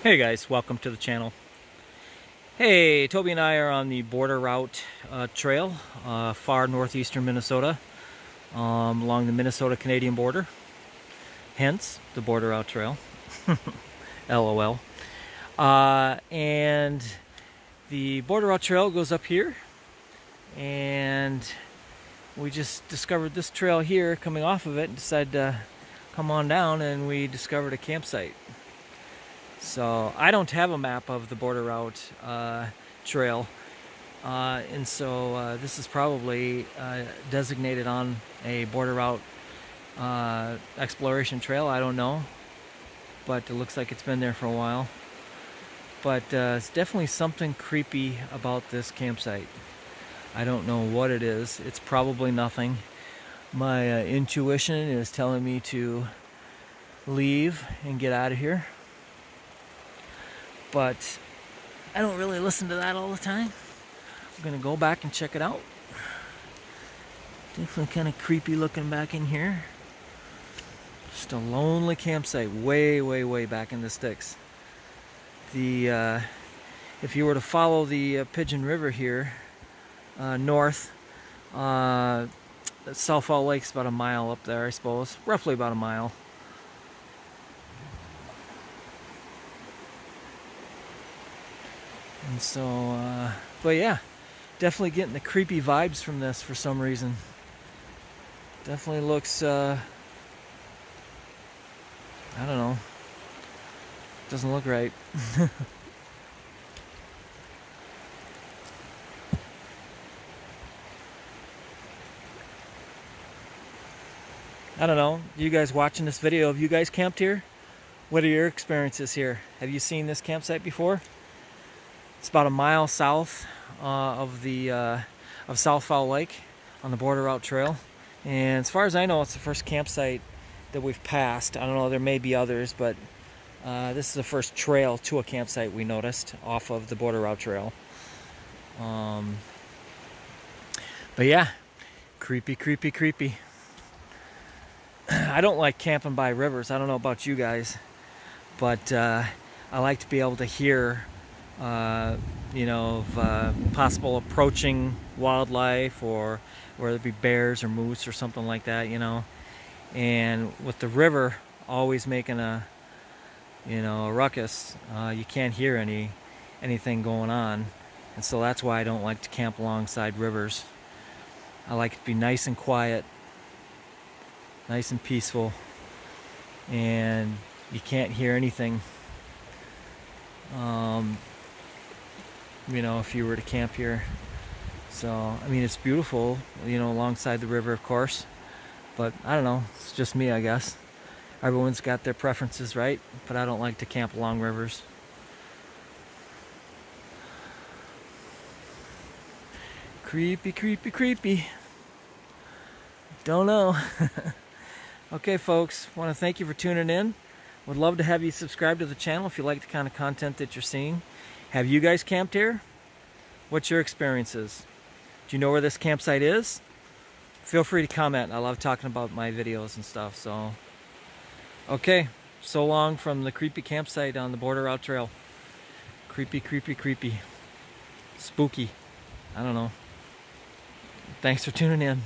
Hey guys, welcome to the channel. Hey, Toby and I are on the Border Route uh, Trail, uh, far northeastern Minnesota, um, along the Minnesota-Canadian border. Hence, the Border Route Trail. LOL. Uh, and the Border Route Trail goes up here, and we just discovered this trail here coming off of it and decided to come on down and we discovered a campsite. So I don't have a map of the border route uh, trail. Uh, and so uh, this is probably uh, designated on a border route uh, exploration trail. I don't know. But it looks like it's been there for a while. But uh, it's definitely something creepy about this campsite. I don't know what it is. It's probably nothing. My intuition is telling me to leave and get out of here but I don't really listen to that all the time. I'm gonna go back and check it out. Definitely kind of creepy looking back in here. Just a lonely campsite way, way, way back in the sticks. The uh, if you were to follow the uh, Pigeon River here uh, north, uh, South Fowl Lake's about a mile up there, I suppose, roughly about a mile. And so, uh, but yeah, definitely getting the creepy vibes from this for some reason. Definitely looks, uh, I don't know, doesn't look right. I don't know, you guys watching this video, have you guys camped here? What are your experiences here? Have you seen this campsite before? It's about a mile south uh, of the uh, of South Fowl Lake on the Border Route Trail. And as far as I know, it's the first campsite that we've passed. I don't know, there may be others, but uh, this is the first trail to a campsite we noticed off of the Border Route Trail. Um, but yeah, creepy, creepy, creepy. I don't like camping by rivers. I don't know about you guys, but uh, I like to be able to hear uh, you know, of uh, possible approaching wildlife or whether it be bears or moose or something like that, you know. And with the river always making a, you know, a ruckus, uh, you can't hear any anything going on. And so that's why I don't like to camp alongside rivers. I like to be nice and quiet, nice and peaceful, and you can't hear anything. Um, you know, if you were to camp here. So, I mean, it's beautiful, you know, alongside the river, of course. But I don't know, it's just me, I guess. Everyone's got their preferences, right? But I don't like to camp along rivers. Creepy, creepy, creepy. Don't know. okay, folks, want to thank you for tuning in. Would love to have you subscribe to the channel if you like the kind of content that you're seeing. Have you guys camped here? What's your experiences? Do you know where this campsite is? Feel free to comment. I love talking about my videos and stuff. So, okay. So long from the creepy campsite on the Border Route Trail. Creepy, creepy, creepy. Spooky. I don't know. Thanks for tuning in.